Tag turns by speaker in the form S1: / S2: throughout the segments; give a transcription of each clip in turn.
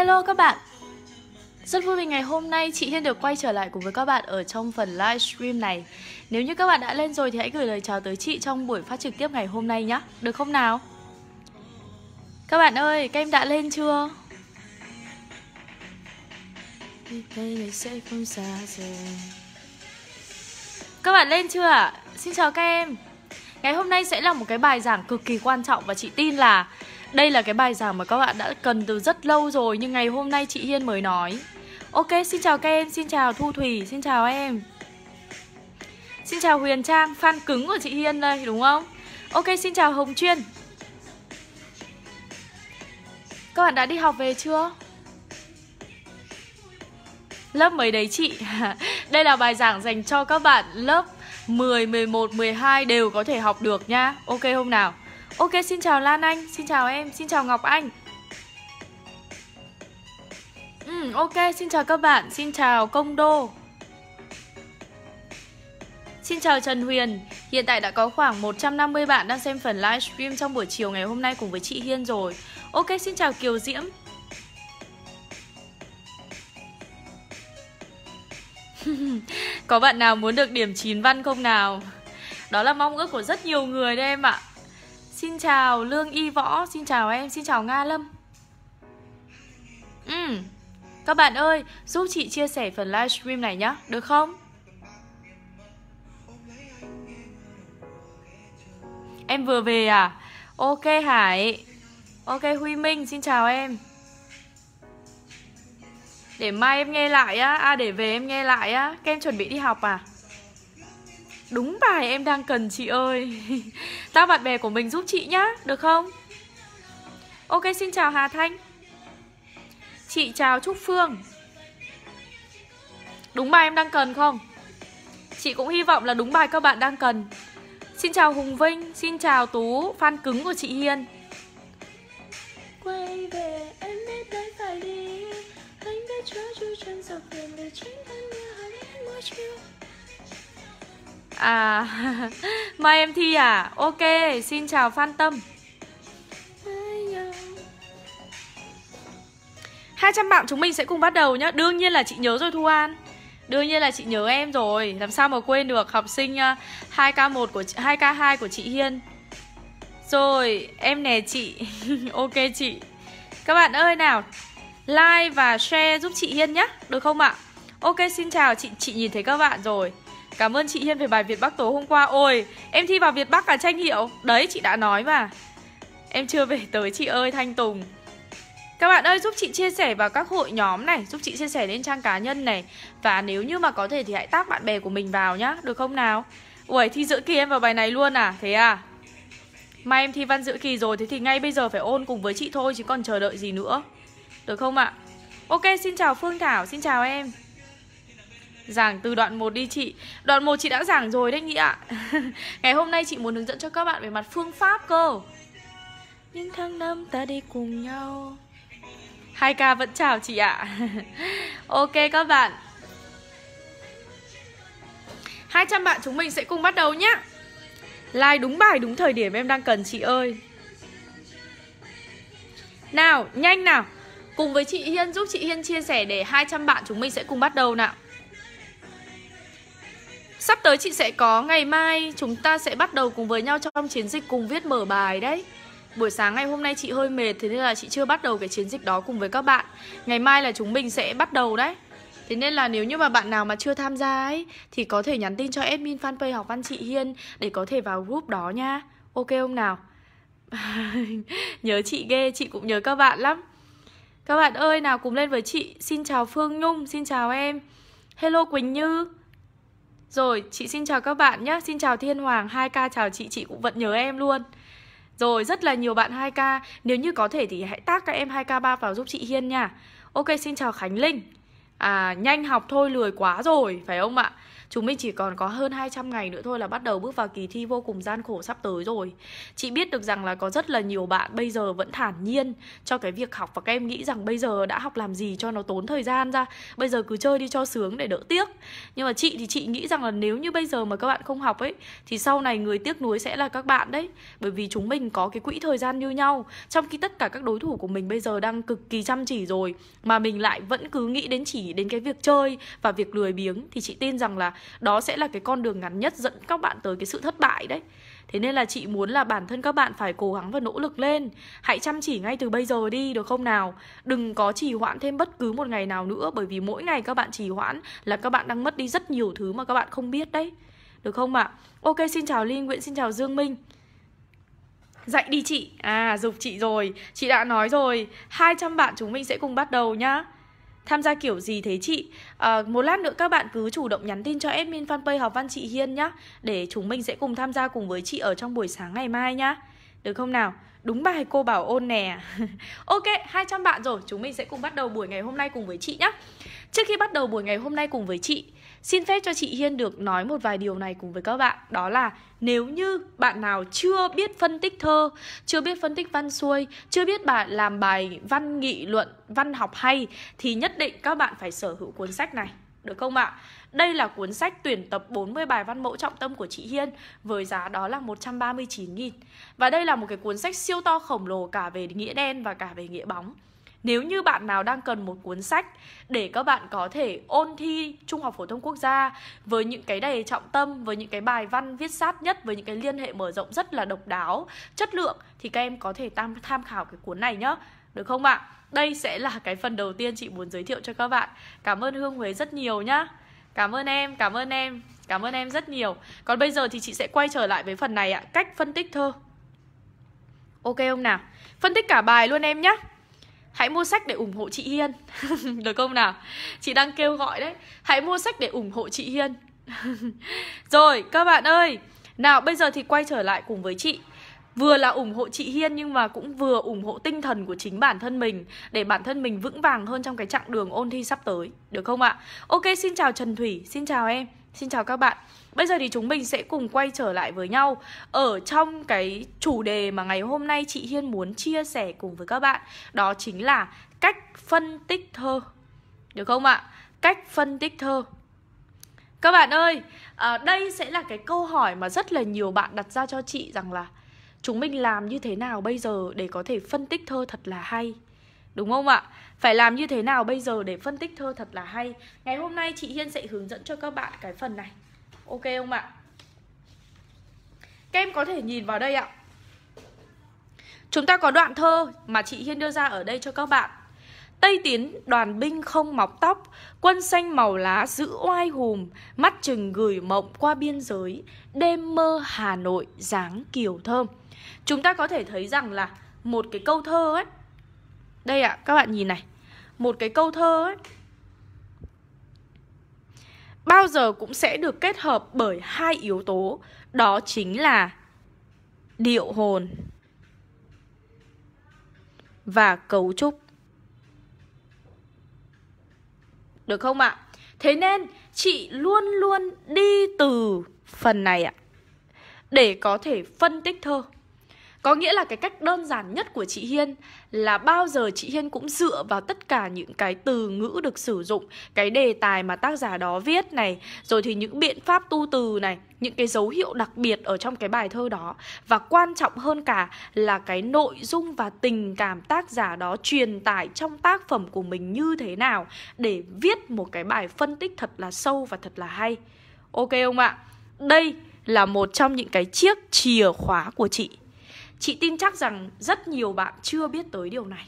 S1: Hello các bạn Rất vui vì ngày hôm nay chị Hiên được quay trở lại cùng với các bạn ở trong phần livestream này Nếu như các bạn đã lên rồi thì hãy gửi lời chào tới chị trong buổi phát trực tiếp ngày hôm nay nhé Được không nào? Các bạn ơi, các em đã lên chưa? Các bạn lên chưa ạ? Xin chào các em Ngày hôm nay sẽ là một cái bài giảng cực kỳ quan trọng và chị tin là đây là cái bài giảng mà các bạn đã cần từ rất lâu rồi nhưng ngày hôm nay chị Hiên mới nói. Ok, xin chào các em, xin chào Thu Thủy, xin chào em. Xin chào Huyền Trang, fan cứng của chị Hiên đây đúng không? Ok, xin chào Hồng Chuyên. Các bạn đã đi học về chưa? Lớp mấy đấy chị? Đây là bài giảng dành cho các bạn lớp 10, 11, 12 đều có thể học được nhá. Ok không nào? Ok xin chào Lan Anh, xin chào em, xin chào Ngọc Anh. Ừ, Ok xin chào các bạn, xin chào Công Đô. Xin chào Trần Huyền Hiện tại đã có khoảng 150 bạn đang xem phần livestream trong buổi chiều ngày hôm nay cùng với chị Hiên rồi. Ok xin chào Kiều Diễm. Có bạn nào muốn được điểm 9 văn không nào? Đó là mong ước của rất nhiều người đấy em ạ. Xin chào Lương Y Võ Xin chào em, xin chào Nga Lâm ừ. Các bạn ơi, giúp chị chia sẻ phần livestream này nhé Được không? Em vừa về à? Ok Hải Ok Huy Minh, xin chào em Để mai em nghe lại á À để về em nghe lại á Các em chuẩn bị đi học à? Đúng bài, em đang cần chị ơi. Tao bạn bè của mình giúp chị nhá, Được không? Ok, xin chào Hà Thanh. Chị chào Trúc Phương. Đúng bài em đang cần không? Chị cũng hy vọng là đúng bài các bạn đang cần. Xin chào Hùng Vinh, Xin chào Tú Fan cứng của chị Hiên. Quay về À, mai em thi à? Ok, xin chào Phan Tâm. 200 bạn chúng mình sẽ cùng bắt đầu nhá. Đương nhiên là chị nhớ rồi Thu An. Đương nhiên là chị nhớ em rồi. Làm sao mà quên được học sinh à, 2K1 của 2K2 của chị Hiên. Rồi, em nè chị. Ok chị. Các bạn ơi nào Like và share giúp chị Hiên nhé Được không ạ? Ok xin chào. Chị chị nhìn thấy các bạn rồi. Cảm ơn chị Hiên về bài Việt Bắc tối hôm qua. Ôi, em thi vào Việt Bắc là tranh hiệu. Đấy, chị đã nói mà. Em chưa về tới chị ơi, Thanh Tùng. Các bạn ơi, giúp chị chia sẻ vào các hội nhóm này. Giúp chị chia sẻ lên trang cá nhân này. Và nếu như mà có thể thì hãy tác bạn bè của mình vào nhá. Được không nào? Ui thi giữa kỳ em vào bài này luôn à? Thế à? Mai em thi văn giữa kỳ rồi, Thế thì ngay bây giờ phải ôn cùng với chị thôi, Chứ còn chờ đợi gì nữa. Được không ạ? Ok, xin chào Phương Thảo, Xin chào em. Giảng từ đoạn 1 đi chị. Đoạn 1 chị đã giảng rồi đấy nghĩ ạ. Ngày hôm nay chị muốn hướng dẫn cho các bạn về mặt phương pháp cơ. Những tháng năm ta đi cùng nhau. 2K vẫn chào chị ạ. Ok các bạn. 200 bạn chúng mình sẽ cùng bắt đầu nhé Like đúng bài đúng thời điểm em đang cần chị ơi. Nào, nhanh nào. Cùng với chị Hiên giúp chị Hiên chia sẻ để 200 bạn chúng mình sẽ cùng bắt đầu nào Sắp tới chị sẽ có ngày mai chúng ta sẽ bắt đầu cùng với nhau trong chiến dịch cùng viết mở bài đấy. Buổi sáng ngày hôm nay chị hơi mệt Thế nên là chị chưa bắt đầu cái chiến dịch đó cùng với các bạn. Ngày mai là chúng mình sẽ bắt đầu đấy. Thế nên là nếu như mà bạn nào mà chưa tham gia ấy Thì có thể nhắn tin cho admin fanpage học văn chị Hiên Để có thể vào group đó nha. Ok không nào? Nhớ chị ghê, chị cũng nhớ các bạn lắm. Các bạn ơi, nào cùng lên với chị. Xin chào Phương Nhung, xin chào em. Hello Quỳnh Như rồi, chị xin chào các bạn nhé. Xin chào Thiên Hoàng, 2K chào chị, chị cũng vẫn nhớ em luôn. Rồi, rất là nhiều bạn 2K Nếu như có thể thì hãy tác các em 2K3 vào giúp chị Hiên nha. Ok, xin chào Khánh Linh. À, nhanh học thôi lười quá rồi, phải không ạ? Chúng mình chỉ còn có hơn 200 ngày nữa thôi là bắt đầu bước vào kỳ thi vô cùng gian khổ sắp tới rồi. Chị biết được rằng là có rất là nhiều bạn bây giờ vẫn thản nhiên cho cái việc học Và các em nghĩ rằng bây giờ đã học làm gì cho nó tốn thời gian ra. Bây giờ cứ chơi đi cho sướng để đỡ tiếc. Nhưng mà chị thì chị nghĩ rằng là nếu như bây giờ mà các bạn không học ấy, Thì sau này người tiếc nuối sẽ là các bạn đấy. Bởi vì chúng mình có cái quỹ thời gian như nhau, Trong khi tất cả các đối thủ của mình bây giờ đang cực kỳ chăm chỉ rồi, Mà mình lại vẫn cứ nghĩ đến chỉ đến cái việc chơi và việc lười biếng, Thì chị tin rằng là đó sẽ là cái con đường ngắn nhất dẫn các bạn tới cái sự thất bại đấy. Thế nên là chị muốn là bản thân các bạn phải cố gắng và nỗ lực lên. Hãy chăm chỉ ngay từ bây giờ đi được không nào? Đừng có trì hoãn thêm bất cứ một ngày nào nữa Bởi vì mỗi ngày các bạn trì hoãn là các bạn đang mất đi rất nhiều thứ mà các bạn không biết đấy. Được không ạ? À? Ok xin chào Linh Nguyễn, xin chào Dương Minh. Dạy đi chị. À dục chị rồi. Chị đã nói rồi. 200 bạn chúng mình sẽ cùng bắt đầu nhá. Tham gia kiểu gì thế chị? À, một lát nữa các bạn cứ chủ động nhắn tin cho admin fanpage học văn chị Hiên nhá Để chúng mình sẽ cùng tham gia cùng với chị ở trong buổi sáng ngày mai nhá Được không nào? Đúng bài cô bảo ôn nè Ok, 200 bạn rồi Chúng mình sẽ cùng bắt đầu buổi ngày hôm nay cùng với chị nhá Trước khi bắt đầu buổi ngày hôm nay cùng với chị Xin phép cho chị Hiên được nói một vài điều này cùng với các bạn. Đó là nếu như bạn nào chưa biết phân tích thơ, Chưa biết phân tích văn xuôi, Chưa biết bạn làm bài văn nghị luận, văn học hay, Thì nhất định các bạn phải sở hữu cuốn sách này. Được không ạ? Đây là cuốn sách tuyển tập 40 bài văn mẫu trọng tâm của chị Hiên, Với giá đó là 139.000 Và đây là một cái cuốn sách siêu to khổng lồ cả về nghĩa đen và cả về nghĩa bóng nếu như bạn nào đang cần một cuốn sách để các bạn có thể ôn thi Trung học phổ thông quốc gia với những cái đề trọng tâm, với những cái bài văn viết sát nhất, với những cái liên hệ mở rộng rất là độc đáo, chất lượng thì các em có thể tham tham khảo cái cuốn này nhá. Được không ạ? Đây sẽ là cái phần đầu tiên chị muốn giới thiệu cho các bạn. Cảm ơn Hương Huế rất nhiều nhá. Cảm ơn em, cảm ơn em, cảm ơn em rất nhiều. Còn bây giờ thì chị sẽ quay trở lại với phần này ạ, cách phân tích thơ. Ok không nào? Phân tích cả bài luôn em nhé. Hãy mua sách để ủng hộ chị Hiên. Được không nào? Chị đang kêu gọi đấy. Hãy mua sách để ủng hộ chị Hiên. Rồi các bạn ơi. Nào bây giờ thì quay trở lại cùng với chị. Vừa là ủng hộ chị Hiên nhưng mà cũng vừa ủng hộ tinh thần của chính bản thân mình Để bản thân mình vững vàng hơn trong cái chặng đường ôn thi sắp tới. Được không ạ? Ok xin chào Trần Thủy, xin chào em. Xin chào các bạn. Bây giờ thì chúng mình sẽ cùng quay trở lại với nhau Ở trong cái chủ đề mà ngày hôm nay chị Hiên muốn chia sẻ cùng với các bạn. Đó chính là cách phân tích thơ. Được không ạ? Cách phân tích thơ. Các bạn ơi, à, đây sẽ là cái câu hỏi mà rất là nhiều bạn đặt ra cho chị rằng là Chúng mình làm như thế nào bây giờ để có thể phân tích thơ thật là hay? Đúng không ạ? Phải làm như thế nào bây giờ để phân tích thơ thật là hay? Ngày hôm nay chị Hiên sẽ hướng dẫn cho các bạn cái phần này. Ok không ạ? Các em có thể nhìn vào đây ạ. Chúng ta có đoạn thơ mà chị Hiên đưa ra ở đây cho các bạn. Tây tiến đoàn binh không mọc tóc, Quân xanh màu lá giữ oai hùm, Mắt chừng gửi mộng qua biên giới, Đêm mơ Hà Nội dáng kiều thơm. Chúng ta có thể thấy rằng là Một cái câu thơ ấy đây ạ, các bạn nhìn này Một cái câu thơ ấy bao giờ cũng sẽ được kết hợp bởi hai yếu tố, đó chính là điệu hồn và cấu trúc. Được không ạ? Thế nên chị luôn luôn đi từ phần này ạ để có thể phân tích thơ. Có nghĩa là cái cách đơn giản nhất của chị Hiên là bao giờ chị Hiên cũng dựa vào tất cả những cái từ ngữ được sử dụng, cái đề tài mà tác giả đó viết này, rồi thì những biện pháp tu từ này, những cái dấu hiệu đặc biệt ở trong cái bài thơ đó và quan trọng hơn cả là cái nội dung và tình cảm tác giả đó truyền tải trong tác phẩm của mình như thế nào để viết một cái bài phân tích thật là sâu và thật là hay. Ok không ạ? Đây là một trong những cái chiếc chìa khóa của chị Chị tin chắc rằng rất nhiều bạn chưa biết tới điều này.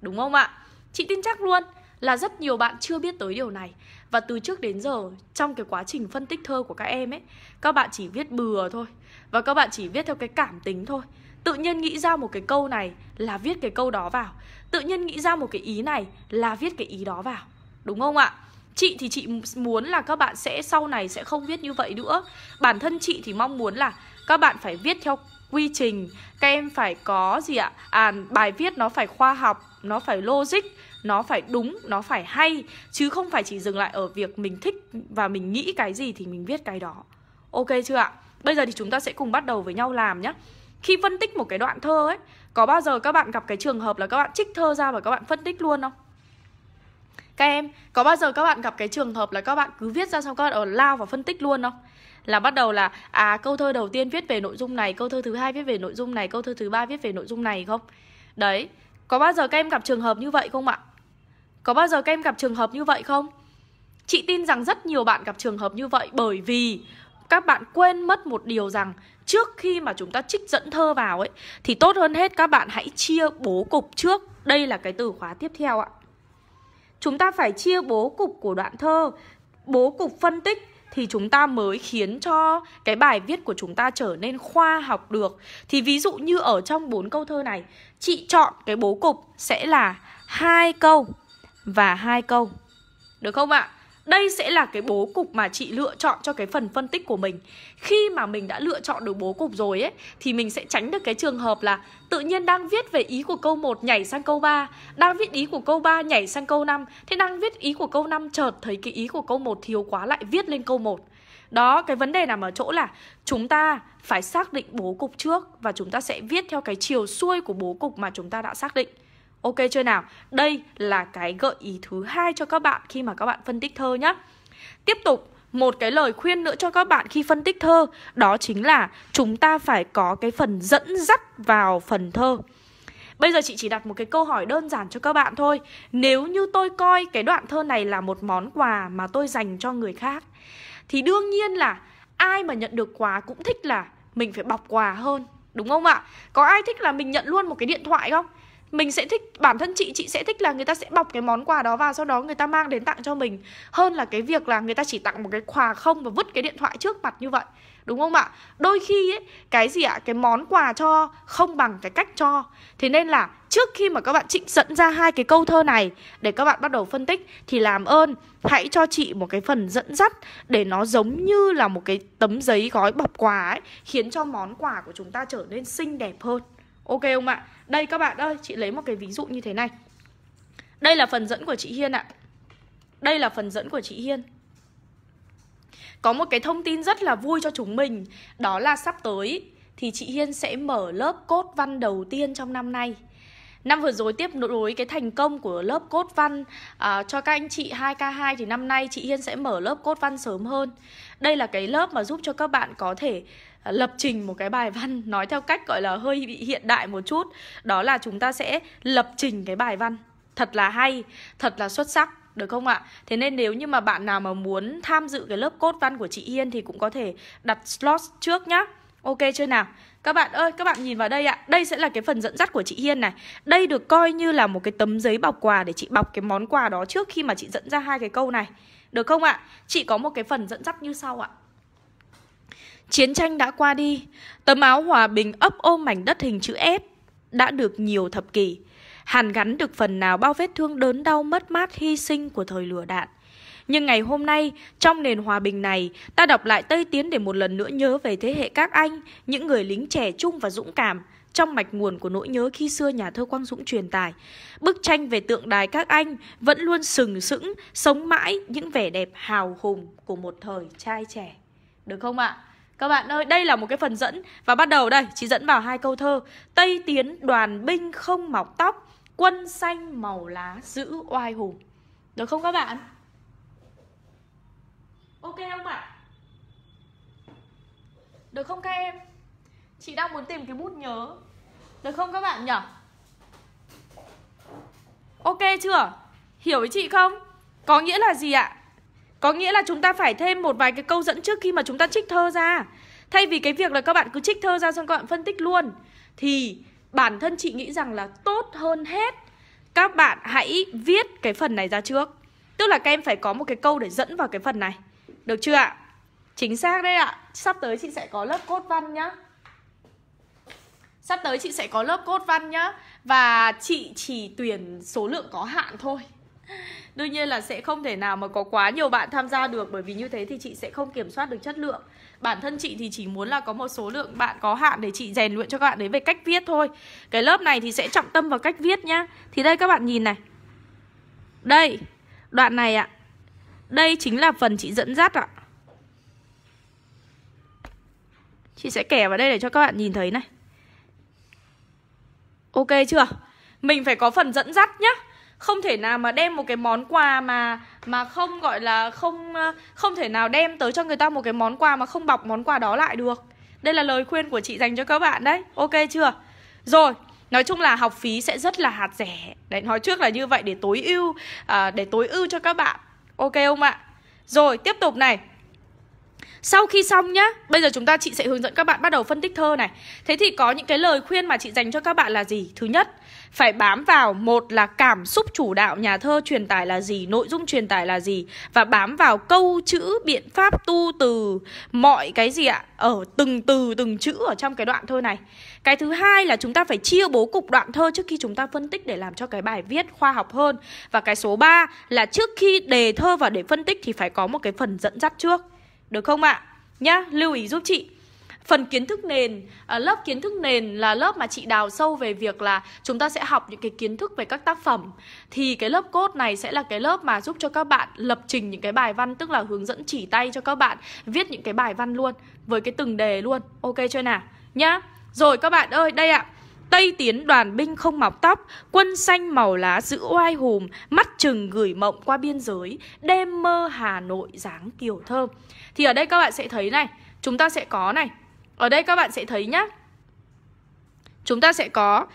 S1: Đúng không ạ? Chị tin chắc luôn là rất nhiều bạn chưa biết tới điều này. Và từ trước đến giờ, trong cái quá trình phân tích thơ của các em ấy, Các bạn chỉ viết bừa thôi. Và các bạn chỉ viết theo cái cảm tính thôi. Tự nhiên nghĩ ra một cái câu này là viết cái câu đó vào. Tự nhiên nghĩ ra một cái ý này là viết cái ý đó vào. Đúng không ạ? Chị thì chị muốn là các bạn sẽ, sau này sẽ không viết như vậy nữa. Bản thân chị thì mong muốn là các bạn phải viết theo quy trình các em phải có gì ạ à bài viết nó phải khoa học nó phải logic nó phải đúng, nó phải hay Chứ không phải chỉ dừng lại ở việc mình thích và mình nghĩ cái gì thì mình viết cái đó Ok chưa ạ? Bây giờ thì chúng ta sẽ cùng bắt đầu với nhau làm nhé Khi phân tích một cái đoạn thơ ấy Có bao giờ các bạn gặp cái trường hợp là các bạn trích thơ ra và các bạn phân tích luôn không? Các em, có bao giờ các bạn gặp cái trường hợp là các bạn cứ viết ra xong các bạn ở lao và phân tích luôn không? Là bắt đầu là à câu thơ đầu tiên viết về nội dung này, câu thơ thứ hai viết về nội dung này, câu thơ thứ ba viết về nội dung này không? Đấy, có bao giờ các em gặp trường hợp như vậy không ạ? Có bao giờ các em gặp trường hợp như vậy không? Chị tin rằng rất nhiều bạn gặp trường hợp như vậy bởi vì các bạn quên mất một điều rằng trước khi mà chúng ta trích dẫn thơ vào ấy thì tốt hơn hết các bạn hãy chia bố cục trước. Đây là cái từ khóa tiếp theo ạ. Chúng ta phải chia bố cục của đoạn thơ, bố cục phân tích thì chúng ta mới khiến cho cái bài viết của chúng ta trở nên khoa học được. Thì ví dụ như ở trong bốn câu thơ này, chị chọn cái bố cục sẽ là hai câu và hai câu. Được không ạ? Đây sẽ là cái bố cục mà chị lựa chọn cho cái phần phân tích của mình. Khi mà mình đã lựa chọn được bố cục rồi ấy Thì mình sẽ tránh được cái trường hợp là Tự nhiên đang viết về ý của câu 1 nhảy sang câu 3 Đang viết ý của câu 3 nhảy sang câu 5 Thế đang viết ý của câu 5 chợt thấy cái ý của câu 1 thiếu quá lại viết lên câu 1 đó, cái vấn đề nằm ở chỗ là chúng ta phải xác định bố cục trước và chúng ta sẽ viết theo cái chiều xuôi của bố cục mà chúng ta đã xác định. Ok chưa nào? Đây là cái gợi ý thứ hai cho các bạn khi mà các bạn phân tích thơ nhé. Tiếp tục, một cái lời khuyên nữa cho các bạn khi phân tích thơ Đó chính là chúng ta phải có cái phần dẫn dắt vào phần thơ Bây giờ chị chỉ đặt một cái câu hỏi đơn giản cho các bạn thôi Nếu như tôi coi cái đoạn thơ này là một món quà mà tôi dành cho người khác Thì đương nhiên là ai mà nhận được quà cũng thích là mình phải bọc quà hơn Đúng không ạ? Có ai thích là mình nhận luôn một cái điện thoại không? Mình sẽ thích, bản thân chị chị sẽ thích là người ta sẽ bọc cái món quà đó vào, sau đó người ta mang đến tặng cho mình. Hơn là cái việc là người ta chỉ tặng một cái quà không và vứt cái điện thoại trước mặt như vậy. Đúng không ạ? Đôi khi ấy, cái gì ạ? Cái món quà cho không bằng cái cách cho. Thế nên là trước khi mà các bạn trịnh dẫn ra hai cái câu thơ này để các bạn bắt đầu phân tích thì làm ơn, hãy cho chị một cái phần dẫn dắt để nó giống như là một cái tấm giấy gói bọc quà ấy, khiến cho món quà của chúng ta trở nên xinh đẹp hơn ok không ạ. Đây các bạn ơi, chị lấy một cái ví dụ như thế này. Đây là phần dẫn của chị Hiên ạ. Đây là phần dẫn của chị Hiên. Có một cái thông tin rất là vui cho chúng mình. Đó là sắp tới thì chị Hiên sẽ mở lớp cốt văn đầu tiên trong năm nay. Năm vừa rồi tiếp nối cái thành công của lớp cốt văn à, cho các anh chị 2K2 thì năm nay chị Hiên sẽ mở lớp cốt văn sớm hơn. Đây là cái lớp mà giúp cho các bạn có thể à, lập trình một cái bài văn nói theo cách gọi là hơi bị hiện đại một chút đó là chúng ta sẽ lập trình cái bài văn thật là hay thật là xuất sắc được không ạ? Thế nên nếu như mà bạn nào mà muốn tham dự cái lớp cốt văn của chị Hiên thì cũng có thể đặt slot trước nhá. Ok chưa nào? Các bạn ơi, các bạn nhìn vào đây ạ. Đây sẽ là cái phần dẫn dắt của chị Hiên này. Đây được coi như là một cái tấm giấy bọc quà để chị bọc cái món quà đó trước khi mà chị dẫn ra hai cái câu này. Được không ạ? Chị có một cái phần dẫn dắt như sau ạ. Chiến tranh đã qua đi, tấm áo hòa bình ấp ôm mảnh đất hình chữ S đã được nhiều thập kỷ. Hàn gắn được phần nào bao vết thương đớn đau mất mát hy sinh của thời lửa đạn. Nhưng ngày hôm nay, trong nền hòa bình này, ta đọc lại Tây Tiến để một lần nữa nhớ về thế hệ các anh, những người lính trẻ trung và dũng cảm, trong mạch nguồn của nỗi nhớ khi xưa nhà thơ Quang Dũng truyền tải. Bức tranh về tượng đài các anh vẫn luôn sừng sững, sống mãi những vẻ đẹp hào hùng của một thời trai trẻ. Được không ạ? Các bạn ơi, đây là một cái phần dẫn Và bắt đầu đây, chị dẫn vào hai câu thơ Tây tiến đoàn binh không mọc tóc Quân xanh màu lá giữ oai hùng Được không các bạn? Ok không ạ? Được không các em? Chị đang muốn tìm cái bút nhớ Được không các bạn nhỉ? Ok chưa? Hiểu với chị không? Có nghĩa là gì ạ? Có nghĩa là chúng ta phải thêm một vài cái câu dẫn trước khi mà chúng ta trích thơ ra Thay vì cái việc là các bạn cứ trích thơ ra xong các bạn phân tích luôn, Thì bản thân chị nghĩ rằng là tốt hơn hết, Các bạn hãy viết cái phần này ra trước Tức là các em phải có một cái câu để dẫn vào cái phần này được chưa ạ? Chính xác đấy ạ. Sắp tới chị sẽ có lớp cốt văn nhá. Sắp tới chị sẽ có lớp cốt văn nhá. Và chị chỉ tuyển số lượng có hạn thôi. Đương nhiên là sẽ không thể nào mà có quá nhiều bạn tham gia được Bởi vì như thế thì chị sẽ không kiểm soát được chất lượng. Bản thân chị thì chỉ muốn là có một số lượng bạn có hạn để chị rèn luyện cho các bạn đấy về cách viết thôi. Cái lớp này thì sẽ trọng tâm vào cách viết nhá. Thì đây các bạn nhìn này. Đây, đoạn này ạ. Đây chính là phần chị dẫn dắt ạ Chị sẽ kẻ vào đây để cho các bạn nhìn thấy này Ok chưa? Mình phải có phần dẫn dắt nhá không thể nào mà đem một cái món quà mà mà không gọi là không ờ, không thể nào đem tới cho người ta một cái món quà mà không bọc món quà đó lại được. Đây là lời khuyên của chị dành cho các bạn đấy. Ok chưa? Rồi, nói chung là học phí sẽ rất là hạt rẻ. Đấy nói trước là như vậy để tối ưu à, để tối ưu cho các bạn. Ok không ạ? Rồi, tiếp tục này. Sau khi xong nhá, bây giờ chúng ta chị sẽ hướng dẫn các bạn bắt đầu phân tích thơ này. Thế thì có những cái lời khuyên mà chị dành cho các bạn là gì? Thứ nhất, phải bám vào một là cảm xúc chủ đạo nhà thơ truyền tải là gì, nội dung truyền tải là gì và bám vào câu chữ, biện pháp tu từ mọi cái gì ạ? Ở từng từ từng chữ ở trong cái đoạn thơ này. Cái thứ hai là chúng ta phải chia bố cục đoạn thơ trước khi chúng ta phân tích để làm cho cái bài viết khoa học hơn. Và cái số 3 là trước khi đề thơ vào để phân tích thì phải có một cái phần dẫn dắt trước. Được không ạ? Nhá, lưu ý giúp chị. Phần kiến thức nền, à, lớp kiến thức nền là lớp mà chị đào sâu về việc là chúng ta sẽ học những cái kiến thức về các tác phẩm. Thì cái lớp cốt này sẽ là cái lớp mà giúp cho các bạn lập trình những cái bài văn, tức là hướng dẫn chỉ tay cho các bạn viết những cái bài văn luôn, với cái từng đề luôn. Ok chưa nào? Nhá. Rồi các bạn ơi, đây ạ. Tây tiến đoàn binh không mọc tóc, Quân xanh màu lá giữ oai hùm, Mắt chừng gửi mộng qua biên giới, Đêm mơ Hà Nội dáng kiều thơm Thì ở đây các bạn sẽ thấy này, Chúng ta sẽ có này. Ở đây các bạn sẽ thấy nhá. Chúng ta sẽ có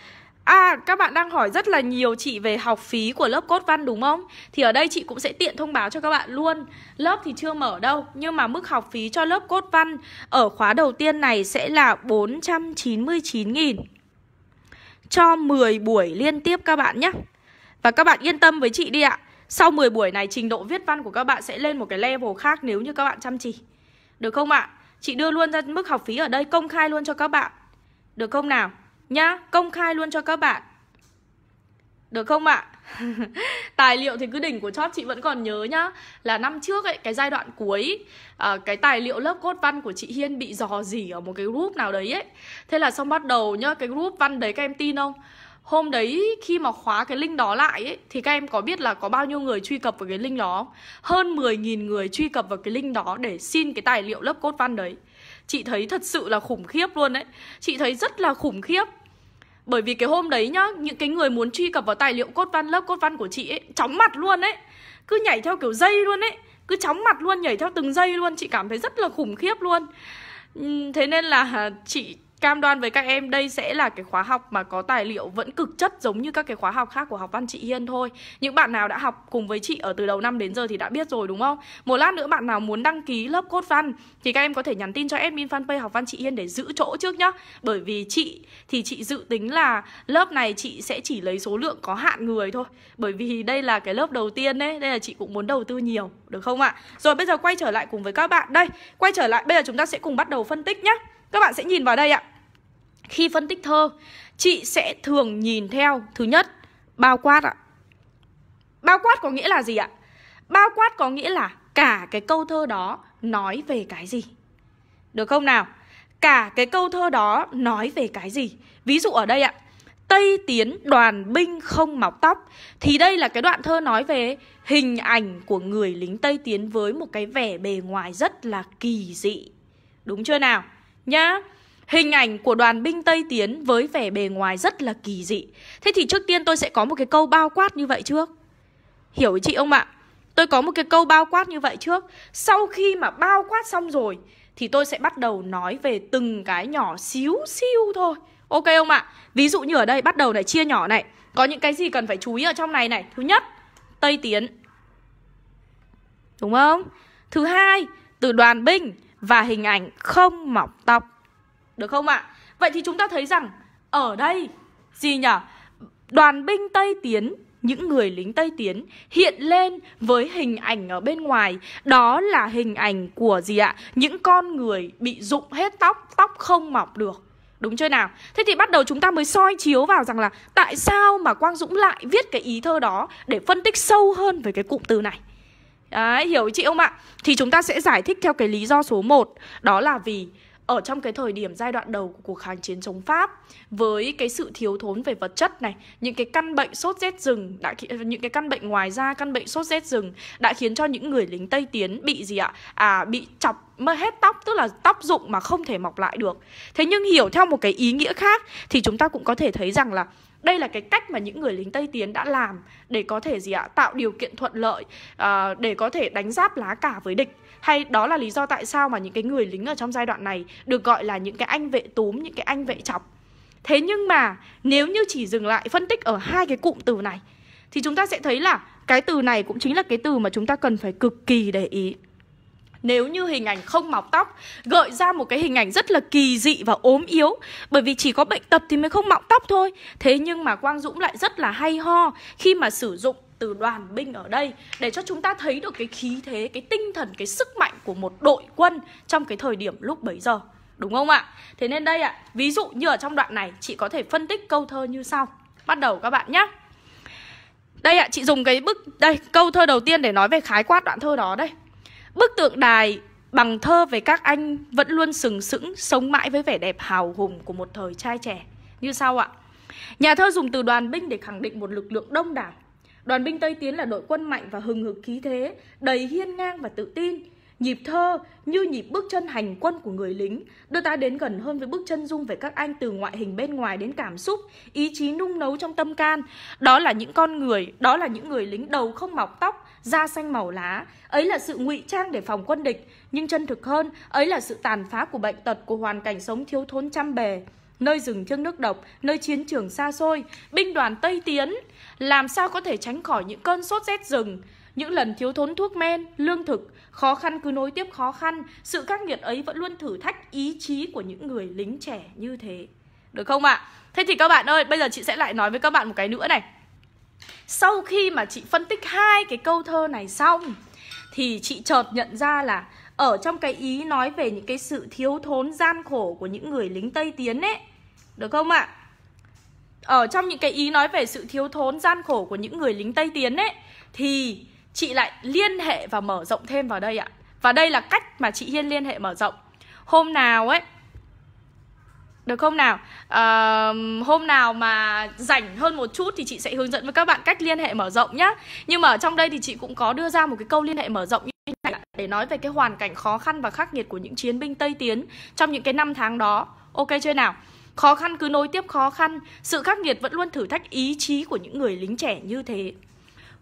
S1: À các bạn đang hỏi rất là nhiều chị về học phí của lớp cốt văn đúng không? Thì ở đây chị cũng sẽ tiện thông báo cho các bạn luôn. Lớp thì chưa mở đâu, Nhưng mà mức học phí cho lớp cốt văn Ở khóa đầu tiên này sẽ là 499.000 cho 10 buổi liên tiếp các bạn nhé. Và các bạn yên tâm với chị đi ạ. Sau 10 buổi này trình độ viết văn của các bạn sẽ lên một cái level khác nếu như các bạn chăm chỉ. Được không ạ? Chị đưa luôn ra mức học phí ở đây công khai luôn cho các bạn. Được không nào? Nhá, công khai luôn cho các bạn. Được không ạ? tài liệu thì cứ đỉnh của chót chị vẫn còn nhớ nhá. Là năm trước ấy, cái giai đoạn cuối à, Cái tài liệu lớp cốt văn của chị Hiên bị dò dỉ ở một cái group nào đấy ấy. Thế là xong bắt đầu nhá, cái group văn đấy các em tin không? Hôm đấy khi mà khóa cái link đó lại ấy, Thì các em có biết là có bao nhiêu người truy cập vào cái link đó Hơn 10.000 người truy cập vào cái link đó Để xin cái tài liệu lớp cốt văn đấy. Chị thấy thật sự là khủng khiếp luôn đấy Chị thấy rất là khủng khiếp. Bởi vì cái hôm đấy nhá, Những cái người muốn truy cập vào tài liệu cốt văn, Lớp cốt văn của chị ấy, Chóng mặt luôn ấy. Cứ nhảy theo kiểu dây luôn ấy. Cứ chóng mặt luôn, nhảy theo từng giây luôn. Chị cảm thấy rất là khủng khiếp luôn. Thế nên là chị Cam đoan với các em đây sẽ là cái khóa học mà có tài liệu vẫn cực chất giống như các cái khóa học khác của học văn chị Hiên thôi. Những bạn nào đã học cùng với chị ở từ đầu năm đến giờ thì đã biết rồi đúng không? Một lát nữa bạn nào muốn đăng ký lớp cốt văn thì các em có thể nhắn tin cho admin fanpage học văn chị Hiên để giữ chỗ trước nhá. Bởi vì chị thì chị dự tính là lớp này chị sẽ chỉ lấy số lượng có hạn người thôi. Bởi vì đây là cái lớp đầu tiên đấy, đây là chị cũng muốn đầu tư nhiều, được không ạ? Rồi bây giờ quay trở lại cùng với các bạn. Đây Quay trở lại bây giờ chúng ta sẽ cùng bắt đầu phân tích nhá. Các bạn sẽ nhìn vào đây ạ khi phân tích thơ, Chị sẽ thường nhìn theo Thứ nhất, Bao quát ạ Bao quát có nghĩa là gì ạ? Bao quát có nghĩa là cả cái câu thơ đó nói về cái gì Được không nào? Cả cái câu thơ đó nói về cái gì Ví dụ ở đây ạ, Tây tiến đoàn binh không mọc tóc Thì đây là cái đoạn thơ nói về hình ảnh của người lính Tây tiến với một cái vẻ bề ngoài rất là kỳ dị Đúng chưa nào? Nhá Hình ảnh của đoàn binh Tây Tiến với vẻ bề ngoài rất là kỳ dị. Thế thì trước tiên tôi sẽ có một cái câu bao quát như vậy trước. Hiểu chị không ạ? Tôi có một cái câu bao quát như vậy trước. Sau khi mà bao quát xong rồi Thì tôi sẽ bắt đầu nói về từng cái nhỏ xíu xíu thôi. Ok không ạ? Ví dụ như ở đây bắt đầu này chia nhỏ này. Có những cái gì cần phải chú ý ở trong này này. Thứ nhất, Tây Tiến. Đúng không? Thứ hai, từ đoàn binh và hình ảnh không mọc tóc được không ạ? Vậy thì chúng ta thấy rằng ở đây gì nhỉ? Đoàn binh Tây Tiến những người lính Tây Tiến hiện lên với hình ảnh ở bên ngoài Đó là hình ảnh của gì ạ? Những con người bị rụng hết tóc, tóc không mọc được Đúng chưa nào? Thế thì bắt đầu chúng ta mới soi chiếu vào rằng là tại sao mà Quang Dũng lại viết cái ý thơ đó để phân tích sâu hơn về cái cụm từ này. Đấy, hiểu chị không ạ? Thì chúng ta sẽ giải thích theo cái lý do số 1 Đó là vì ở trong cái thời điểm giai đoạn đầu của cuộc kháng chiến chống Pháp với cái sự thiếu thốn về vật chất này, những cái căn bệnh sốt rét rừng đã những cái căn bệnh ngoài ra căn bệnh sốt rét rừng đã khiến cho những người lính Tây tiến bị gì ạ? À bị chọc mất hết tóc tức là tóc rụng mà không thể mọc lại được. Thế nhưng hiểu theo một cái ý nghĩa khác thì chúng ta cũng có thể thấy rằng là đây là cái cách mà những người lính Tây Tiến đã làm để có thể gì ạ tạo điều kiện thuận lợi uh, để có thể đánh giáp lá cả với địch hay đó là lý do tại sao mà những cái người lính ở trong giai đoạn này được gọi là những cái anh vệ túm, những cái anh vệ chọc? Thế nhưng mà nếu như chỉ dừng lại phân tích ở hai cái cụm từ này, thì chúng ta sẽ thấy là cái từ này cũng chính là cái từ mà chúng ta cần phải cực kỳ để ý. Nếu như hình ảnh không mọc tóc gợi ra một cái hình ảnh rất là kỳ dị và ốm yếu, bởi vì chỉ có bệnh tật thì mới không mọc tóc thôi. Thế nhưng mà quang dũng lại rất là hay ho khi mà sử dụng từ đoàn binh ở đây để cho chúng ta thấy được cái khí thế, cái tinh thần, cái sức mạnh của một đội quân trong cái thời điểm lúc bấy giờ đúng không ạ thế nên đây ạ, ví dụ như ở trong đoạn này, chị có thể phân tích câu thơ như sau bắt đầu các bạn nhé đây ạ, chị dùng cái bức, đây, câu thơ đầu tiên để nói về khái quát đoạn thơ đó đây Bức tượng đài bằng thơ về các anh vẫn luôn sừng sững, sống mãi với vẻ đẹp hào hùng của một thời trai trẻ. Như sau ạ? Nhà thơ dùng từ đoàn binh để khẳng định một lực lượng đông đảo. Đoàn binh Tây Tiến là đội quân mạnh và hừng hực khí thế, đầy hiên ngang và tự tin. Nhịp thơ như nhịp bước chân hành quân của người lính Đưa ta đến gần hơn với bước chân dung về các anh Từ ngoại hình bên ngoài đến cảm xúc Ý chí nung nấu trong tâm can. Đó là những con người Đó là những người lính đầu không mọc tóc Da xanh màu lá. Ấy là sự ngụy trang để phòng quân địch Nhưng chân thực hơn Ấy là sự tàn phá của bệnh tật Của hoàn cảnh sống thiếu thốn trăm bề nơi rừng thiêng nước độc, nơi chiến trường xa xôi, binh đoàn Tây Tiến, làm sao có thể tránh khỏi những cơn sốt rét rừng, những lần thiếu thốn thuốc men, lương thực, khó khăn cứ nối tiếp khó khăn, sự khắc nghiệt ấy vẫn luôn thử thách ý chí của những người lính trẻ như thế. Được không ạ? À? Thế thì các bạn ơi, bây giờ chị sẽ lại nói với các bạn một cái nữa này. Sau khi mà chị phân tích hai cái câu thơ này xong thì chị chợt nhận ra là ở trong cái ý nói về những cái sự thiếu thốn gian khổ của những người lính Tây Tiến ấy. Được không ạ? À? Ở trong những cái ý nói về sự thiếu thốn gian khổ của những người lính Tây Tiến ấy thì chị lại liên hệ và mở rộng thêm vào đây ạ. Và đây là cách mà chị Hiên liên hệ mở rộng. Hôm nào ấy được không nào? À, hôm nào mà rảnh hơn một chút thì chị sẽ hướng dẫn với các bạn cách liên hệ mở rộng nhá. Nhưng mà ở trong đây thì chị cũng có đưa ra một cái câu liên hệ mở rộng như này để nói về cái hoàn cảnh khó khăn và khắc nghiệt của những chiến binh Tây Tiến trong những cái năm tháng đó. Ok chưa nào? Khó khăn cứ nối tiếp khó khăn, sự khắc nghiệt vẫn luôn thử thách ý chí của những người lính trẻ như thế.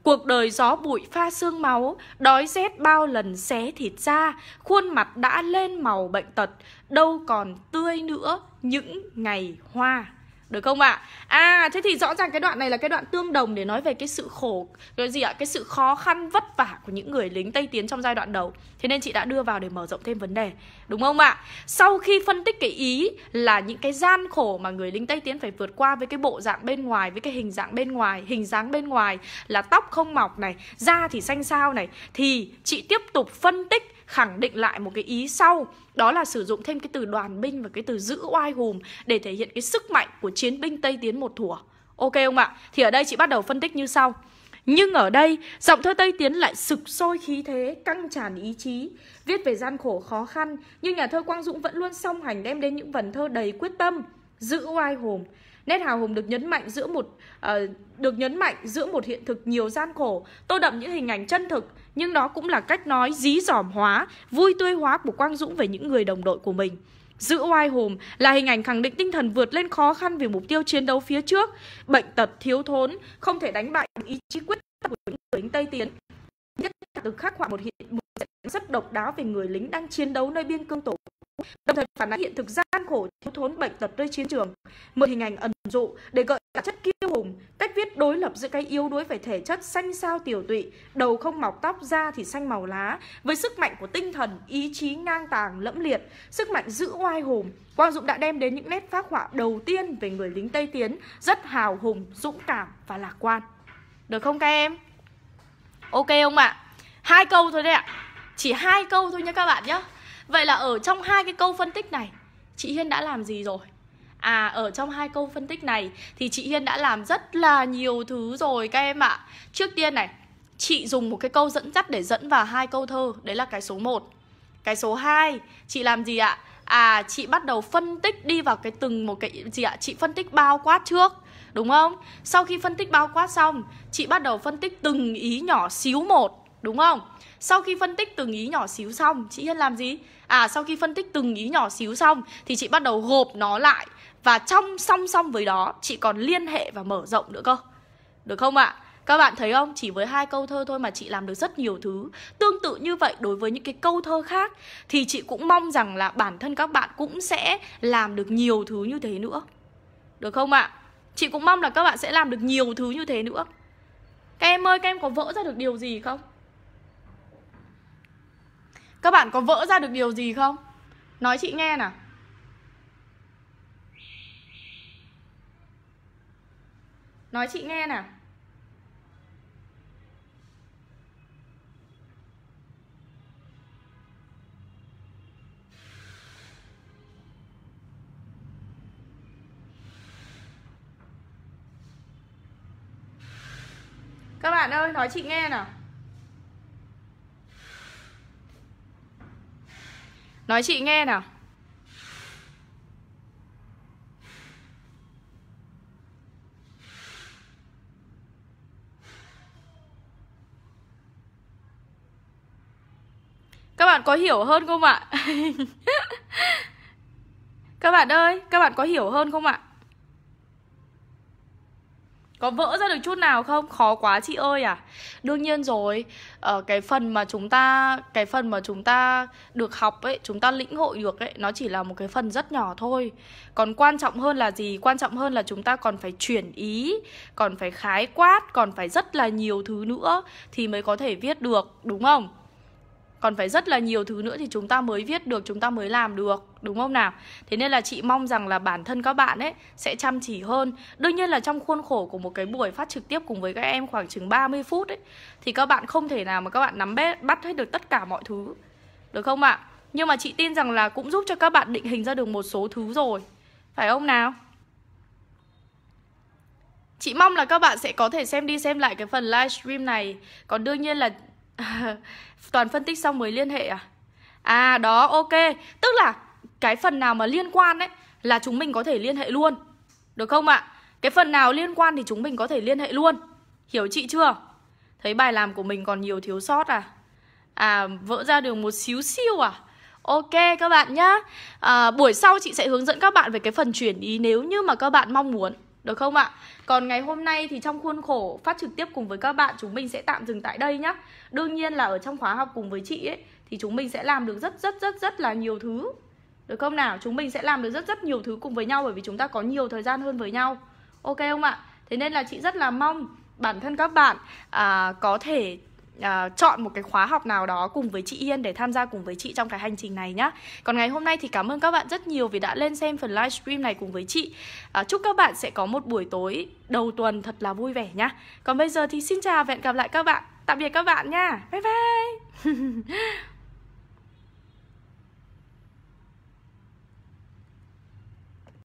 S1: Cuộc đời gió bụi pha xương máu, đói rét bao lần xé thịt ra, khuôn mặt đã lên màu bệnh tật, đâu còn tươi nữa những ngày hoa. Được không ạ? À? à thế thì rõ ràng cái đoạn này là cái đoạn tương đồng để nói về cái sự khổ cái gì ạ? Cái sự khó khăn vất vả của những người lính Tây Tiến trong giai đoạn đầu. Thế nên chị đã đưa vào để mở rộng thêm vấn đề. Đúng không ạ? Sau khi phân tích cái ý là những cái gian khổ mà người lính Tây Tiến phải vượt qua với cái bộ dạng bên ngoài, với cái hình dạng bên ngoài, hình dáng bên ngoài là tóc không mọc này, da thì xanh xao này thì chị tiếp tục phân tích khẳng định lại một cái ý sau đó là sử dụng thêm cái từ đoàn binh và cái từ giữ oai hùm để thể hiện cái sức mạnh của chiến binh Tây Tiến một thủa. Ok không ạ? Thì ở đây chị bắt đầu phân tích như sau. Nhưng ở đây, giọng thơ Tây Tiến lại sực sôi khí thế, căng tràn ý chí, viết về gian khổ khó khăn, nhưng nhà thơ Quang Dũng vẫn luôn song hành đem đến những vần thơ đầy quyết tâm, giữ oai hùng. Nét hào hùng được nhấn mạnh giữa một uh, được nhấn mạnh giữa một hiện thực nhiều gian khổ, tô đậm những hình ảnh chân thực, nhưng đó cũng là cách nói dí dỏm hóa, vui tươi hóa của Quang Dũng về những người đồng đội của mình. Giữ oai hùm là hình ảnh khẳng định tinh thần vượt lên khó khăn vì mục tiêu chiến đấu phía trước, bệnh tật thiếu thốn, không thể đánh bại ý chí quyết tâm của những người lính Tây Tiến. Nhất là từ khắc họa một hiện một rất độc đáo về người lính đang chiến đấu nơi biên cương tổ đồng thời phản ánh hiện thực gian khổ thiếu thốn bệnh tật nơi chiến trường một hình ảnh ẩn dụ để gợi cả chất kiêu hùng, cách viết đối lập giữa cái yếu đuối về thể chất, xanh sao tiểu tụy, đầu không mọc tóc, da thì xanh màu lá, với sức mạnh của tinh thần, ý chí ngang tàng, lẫm liệt, sức mạnh giữ oai hùng quang dũng đã đem đến những nét phác họa đầu tiên về người lính tây tiến, rất hào hùng, dũng cảm và lạc quan. Được không các em? Ok không ạ? Hai câu thôi đấy ạ. Chỉ hai câu thôi nha các bạn nhé Vậy là ở trong hai cái câu phân tích này, Chị Hiên đã làm gì rồi? À ở trong hai câu phân tích này thì chị Hiên đã làm rất là nhiều thứ rồi các em ạ. Trước tiên này, chị dùng một cái câu dẫn dắt để dẫn vào hai câu thơ, đấy là cái số 1. Cái số 2, chị làm gì ạ? À chị bắt đầu phân tích đi vào cái từng một cái gì ạ? Chị phân tích bao quát trước Đúng không? Sau khi phân tích bao quát xong Chị bắt đầu phân tích từng ý nhỏ xíu một Đúng không? Sau khi phân tích từng ý nhỏ xíu xong Chị Hiên làm gì? À sau khi phân tích từng ý nhỏ xíu xong Thì chị bắt đầu gộp nó lại và trong song song với đó Chị còn liên hệ và mở rộng nữa cơ Được không ạ? Các bạn thấy không? Chỉ với hai câu thơ thôi mà chị làm được rất nhiều thứ Tương tự như vậy đối với những cái câu thơ khác Thì chị cũng mong rằng là bản thân các bạn cũng sẽ làm được nhiều thứ như thế nữa Được không ạ? Chị cũng mong là các bạn sẽ làm được nhiều thứ như thế nữa Các em ơi, các em có vỡ ra được điều gì không? Các bạn có vỡ ra được điều gì không? Nói chị nghe nào Nói chị nghe nào. Các bạn ơi, nói chị nghe nào. Nói chị nghe nào. Có hiểu hơn không ạ? các bạn ơi, các bạn có hiểu hơn không ạ? Có vỡ ra được chút nào không? Khó quá chị ơi à Đương nhiên rồi ở Cái phần mà chúng ta Cái phần mà chúng ta được học ấy Chúng ta lĩnh hội được ấy Nó chỉ là một cái phần rất nhỏ thôi Còn quan trọng hơn là gì? Quan trọng hơn là chúng ta còn phải chuyển ý Còn phải khái quát Còn phải rất là nhiều thứ nữa Thì mới có thể viết được Đúng không? Còn phải rất là nhiều thứ nữa thì chúng ta mới viết được, chúng ta mới làm được, đúng không nào? Thế nên là chị mong rằng là bản thân các bạn ấy sẽ chăm chỉ hơn. Đương nhiên là trong khuôn khổ của một cái buổi phát trực tiếp cùng với các em khoảng chừng 30 phút ấy, thì các bạn không thể nào mà các bạn nắm bắt hết được tất cả mọi thứ, được không ạ? Nhưng mà chị tin rằng là cũng giúp cho các bạn định hình ra được một số thứ rồi, phải không nào? Chị mong là các bạn sẽ có thể xem đi xem lại cái phần livestream này. Còn đương nhiên là Toàn phân tích xong mới liên hệ à? À đó ok Tức là cái phần nào mà liên quan ấy Là chúng mình có thể liên hệ luôn Được không ạ? Cái phần nào liên quan thì chúng mình có thể liên hệ luôn Hiểu chị chưa? Thấy bài làm của mình còn nhiều thiếu sót à? À vỡ ra được một xíu siêu à? Ok các bạn nhá à, Buổi sau chị sẽ hướng dẫn các bạn về cái phần chuyển ý nếu như mà các bạn mong muốn được không ạ? Còn ngày hôm nay thì trong khuôn khổ phát trực tiếp cùng với các bạn Chúng mình sẽ tạm dừng tại đây nhá Đương nhiên là ở trong khóa học cùng với chị ấy Thì chúng mình sẽ làm được rất rất rất rất là nhiều thứ Được không nào? Chúng mình sẽ làm được rất rất nhiều thứ cùng với nhau Bởi vì chúng ta có nhiều thời gian hơn với nhau Ok không ạ? Thế nên là chị rất là mong bản thân các bạn à, có thể uh, chọn một cái khóa học nào đó cùng với chị Yên để tham gia cùng với chị trong cái hành trình này nhá. Còn ngày hôm nay thì cảm ơn các bạn rất nhiều vì đã lên xem phần livestream này cùng với chị. Uh, chúc các bạn sẽ có một buổi tối đầu tuần thật là vui vẻ nhá. Còn bây giờ thì xin chào và hẹn gặp lại các bạn. Tạm biệt các bạn nha. Bye bye.